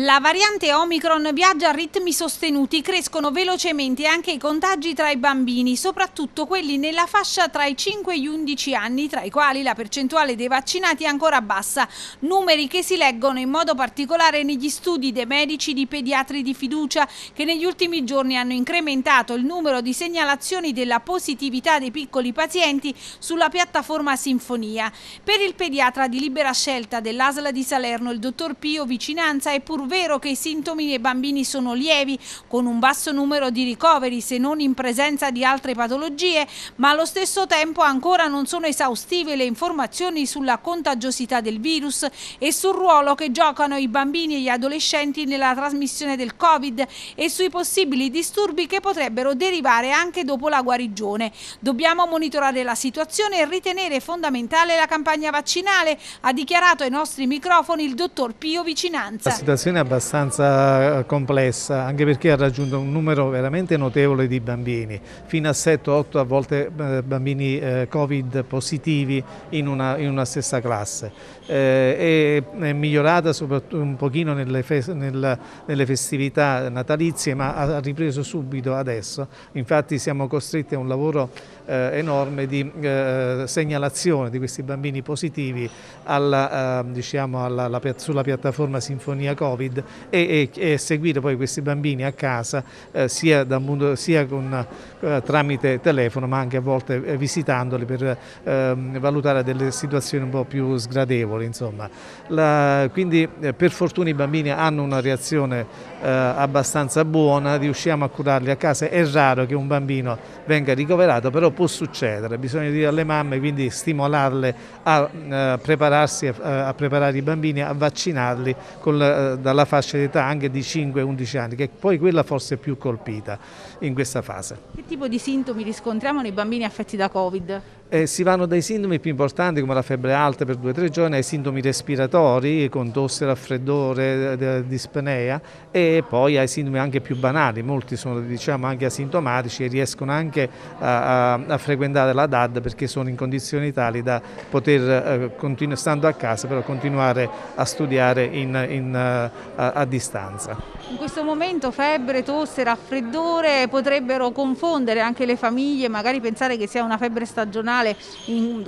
La variante Omicron viaggia a ritmi sostenuti, crescono velocemente anche i contagi tra i bambini, soprattutto quelli nella fascia tra i 5 e gli 11 anni, tra i quali la percentuale dei vaccinati è ancora bassa, numeri che si leggono in modo particolare negli studi dei medici di pediatri di fiducia che negli ultimi giorni hanno incrementato il numero di segnalazioni della positività dei piccoli pazienti sulla piattaforma Sinfonia. Per il pediatra di libera scelta dell'ASLA di Salerno, il dottor Pio Vicinanza, è pur vero che i sintomi dei bambini sono lievi, con un basso numero di ricoveri se non in presenza di altre patologie, ma allo stesso tempo ancora non sono esaustive le informazioni sulla contagiosità del virus e sul ruolo che giocano i bambini e gli adolescenti nella trasmissione del Covid e sui possibili disturbi che potrebbero derivare anche dopo la guarigione. Dobbiamo monitorare la situazione e ritenere fondamentale la campagna vaccinale, ha dichiarato ai nostri microfoni il dottor Pio Vicinanza. La situazione abbastanza eh, complessa, anche perché ha raggiunto un numero veramente notevole di bambini, fino a 7-8 a volte eh, bambini eh, Covid positivi in una, in una stessa classe. È, è, migliorata soprattutto un pochino nelle, fes nella, nelle festività natalizie, ma ha ripreso subito adesso. Infatti siamo costretti a un lavoro eh, enorme di eh, segnalazione di questi bambini positivi alla, eh, diciamo alla, alla, sulla piattaforma Sinfonia Covid Covid e, e, e seguire poi questi bambini a casa eh, sia, mondo, sia con, eh, tramite telefono ma anche a volte eh, visitandoli per ehm, valutare delle situazioni un po' più sgradevoli. La, quindi eh, per fortuna i bambini hanno una reazione eh, abbastanza buona, riusciamo a curarli a casa, è raro che un bambino venga ricoverato, però può succedere, bisogna dire alle mamme, quindi stimolarle a prepararsi, a, preparare i bambini, a vaccinarli con, dalla alla fascia d'età anche di 5-11 anni, che è poi quella forse più colpita in questa fase. Che tipo di sintomi riscontriamo nei bambini affetti da Covid? Eh, si vanno dai sintomi più importanti come la febbre alta per 2-3 giorni ai sintomi respiratori con tosse, raffreddore, dispnea e poi ai sintomi anche più banali, molti sono diciamo, anche asintomatici e riescono anche a, a, a, frequentare la DAD perché sono in condizioni tali da poter, eh, stando a casa, però continuare a studiare in, in, a, a distanza. In questo momento febbre, tosse, raffreddore potrebbero confondere anche le famiglie, magari pensare che sia una febbre stagionale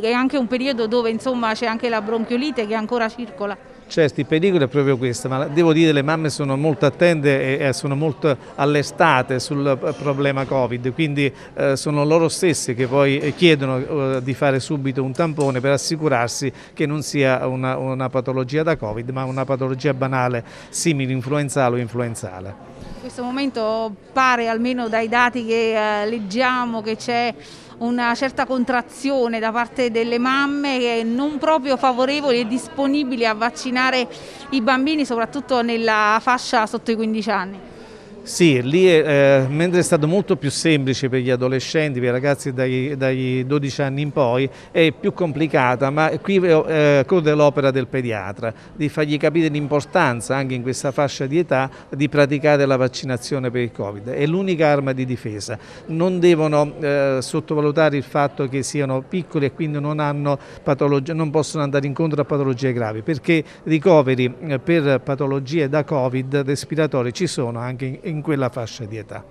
è anche un periodo dove c'è anche la bronchiolite che ancora circola. Certo, il pericolo è proprio questo, ma devo dire che le mamme sono molto attente e sono molto allestate sul problema Covid, quindi eh, sono loro stesse che poi chiedono eh, di fare subito un tampone per assicurarsi che non sia una, una patologia da Covid, ma una patologia banale simile influenzale o influenzale. In questo momento pare, almeno dai dati che eh, leggiamo, che c'è una certa contrazione da parte delle mamme non proprio favorevoli e disponibili a vaccinare i bambini, soprattutto nella fascia sotto i 15 anni. Sì, lì eh, mentre è stato molto più semplice per gli adolescenti, per i ragazzi dai, dai 12 anni in poi, è più complicata, ma qui eh, corre l'opera del pediatra, di fargli capire l'importanza anche in questa fascia di età di praticare la vaccinazione per il Covid. È l'unica arma di difesa. Non devono eh, sottovalutare il fatto che siano piccoli e quindi non, non, possono andare incontro a patologie gravi, perché ricoveri eh, per patologie da Covid respiratorie ci sono anche in, in quella fascia di età.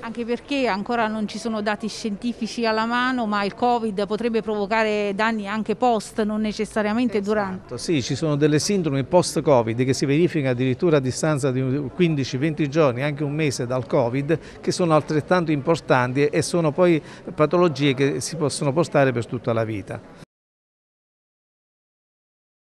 Anche perché ancora non ci sono dati scientifici alla mano, ma il Covid potrebbe provocare danni anche post, non necessariamente esatto. durante. Sì, ci sono delle sindromi post-Covid che si verificano addirittura a distanza di 15-20 giorni, anche un mese dal Covid, che sono altrettanto importanti e sono poi patologie che si possono portare per tutta la vita.